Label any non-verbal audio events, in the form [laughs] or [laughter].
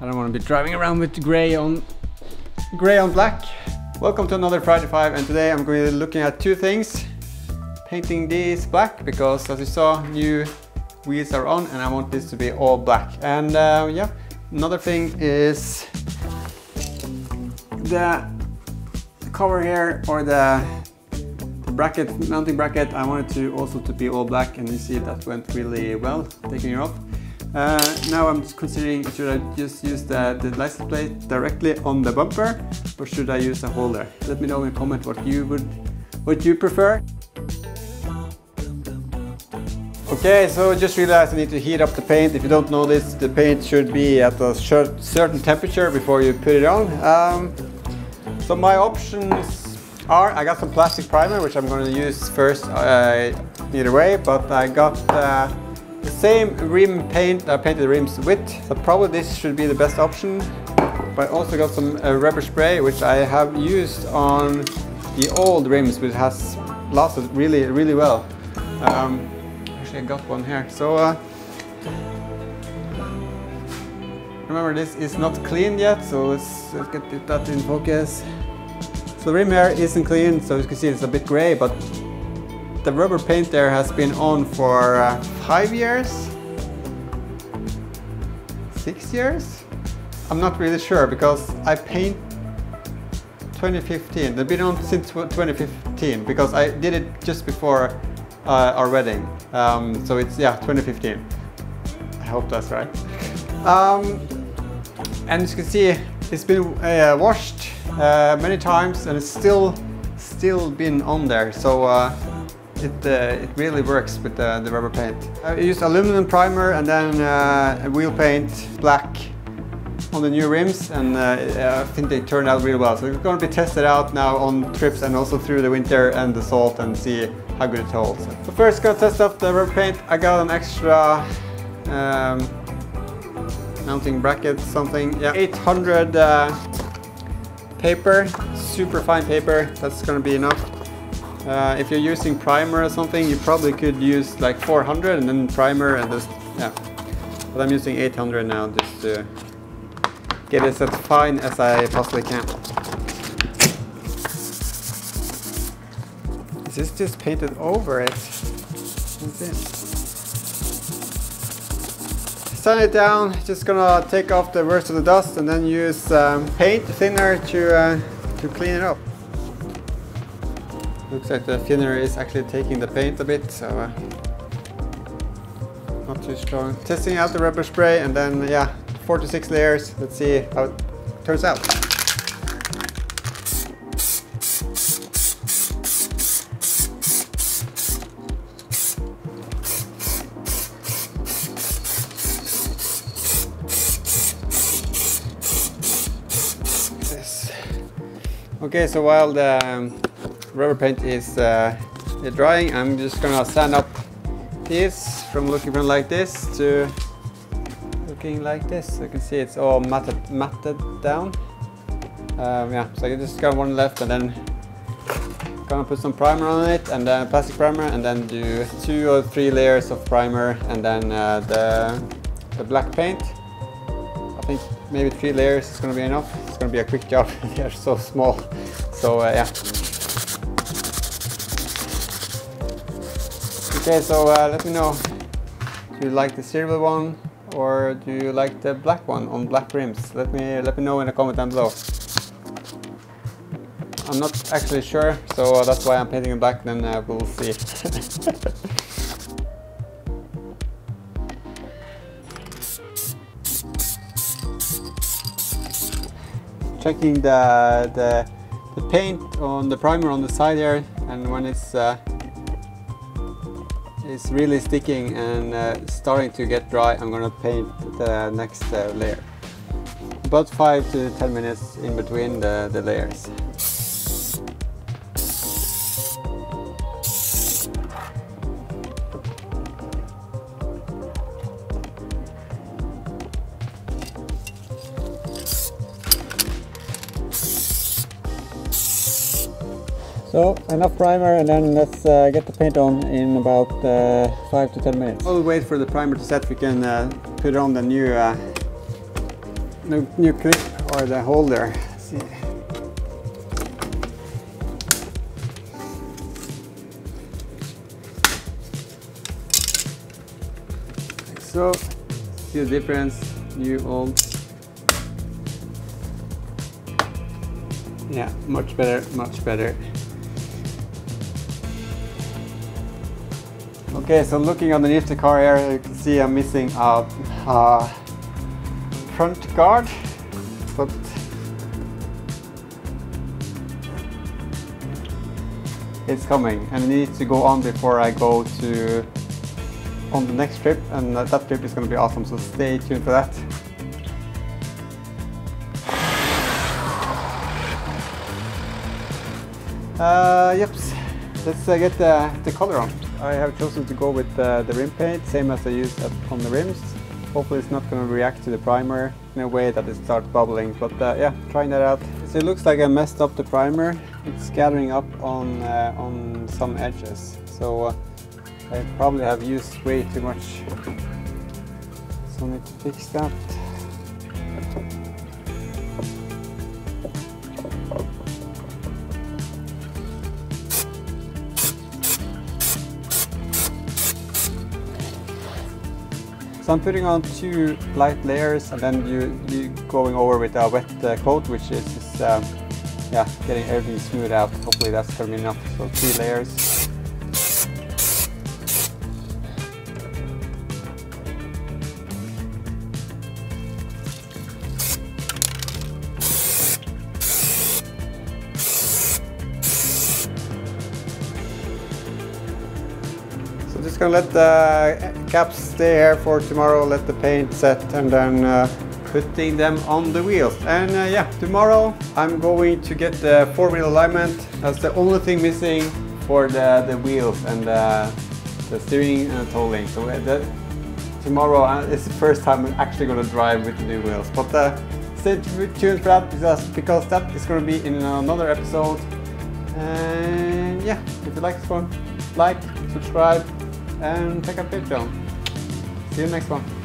I don't want to be driving around with gray on gray on black. Welcome to another Friday 5 and today I'm going to be looking at two things. Painting these black because as you saw new wheels are on and I want this to be all black. And uh, yeah, another thing is the cover here or the bracket, mounting bracket, I wanted to also to be all black and you see that went really well, taking it off. Uh, now I'm considering should I just use the, the license plate directly on the bumper or should I use a holder? Let me know in the comment what you would what you prefer. Okay, so just realized I need to heat up the paint. If you don't know this, the paint should be at a certain temperature before you put it on. Um, so my options are, I got some plastic primer, which I'm going to use first uh, either way, but I got uh, the same rim paint I painted the rims with, so probably this should be the best option. But I also got some uh, rubber spray, which I have used on the old rims, which has lasted really, really well. Um, actually, I got one here. So, uh, remember this is not clean yet, so let's, let's get that in focus. So the rim here isn't clean, so as you can see it's a bit gray, but the rubber paint there has been on for uh, five years, six years. I'm not really sure because I paint 2015. They've been on since 2015 because I did it just before uh, our wedding. Um, so it's yeah 2015. I hope that's right. Um, and as you can see, it's been uh, washed uh, many times and it's still still been on there. So uh, it, uh, it really works with the, the, rubber paint. I used aluminum primer and then uh, wheel paint black on the new rims and uh, I think they turned out really well. So it's going to be tested out now on trips and also through the winter and the salt and see how good it holds. So first to test out the rubber paint. I got an extra um, mounting bracket something. Yeah, 800 uh, paper, super fine paper. That's going to be enough. Uh, if you're using primer or something, you probably could use like 400 and then primer and just, yeah. But I'm using 800 now just to get it as fine as I possibly can. Is this just painted over it? Sand it down, just gonna take off the worst of the dust and then use um, paint thinner to, uh, to clean it up. Looks like the thinner is actually taking the paint a bit, so uh, not too strong. Testing out the rubber spray and then yeah, four to six layers. Let's see how it turns out. Okay, so while the um, rubber paint is uh, drying, I'm just gonna sand up this from looking from like this to looking like this. You can see it's all matted, matted down. Um, yeah, so I just got one left and then gonna put some primer on it and then plastic primer and then do two or three layers of primer and then uh, the, the black paint. I think maybe three layers is gonna be enough. It's gonna be a quick job. [laughs] They're so small. So uh, yeah. Okay, so uh, let me know. Do you like the silver one or do you like the black one on black rims? Let me let me know in the comment down below. I'm not actually sure, so uh, that's why I'm painting it black. Then uh, we'll see. [laughs] Checking the the the paint on the primer on the side here, and when it's uh, is really sticking and uh, starting to get dry, I'm gonna paint the next uh, layer. About 5 to 10 minutes in between the, the layers. So enough primer and then let's uh, get the paint on in about uh, 5 to 10 minutes. While we wait for the primer to set we can uh, put on the new uh, new, new clip or the holder. See. Like so, see the difference, new, old. Yeah, much better, much better. Okay, so looking underneath the car here, you can see I'm missing a, a front guard, but it's coming and it needs to go on before I go to on the next trip and that trip is going to be awesome, so stay tuned for that. [sighs] Uh, yep, let's uh, get the, the color on. I have chosen to go with uh, the rim paint, same as I used on the rims. Hopefully it's not going to react to the primer in a way that it starts bubbling, but uh, yeah, trying that out. So it looks like I messed up the primer. It's gathering up on, uh, on some edges, so uh, I probably have used way too much. So I need to fix that. So I'm putting on two light layers and then you, you going over with a wet uh, coat which is just, um, yeah, getting everything smooth out. Hopefully that's be enough. So three layers. So just gonna let the caps stay here for tomorrow, let the paint set and then uh, putting them on the wheels. And uh, yeah, tomorrow I'm going to get the four-wheel alignment. That's the only thing missing for the, the wheels and uh, the steering and the tolling. So uh, that, tomorrow uh, is the first time I'm actually gonna drive with the new wheels. But uh, stay tuned for that because, because that is gonna be in another episode. And yeah, if you like this one, like, subscribe, and check out Patreon. See you next one.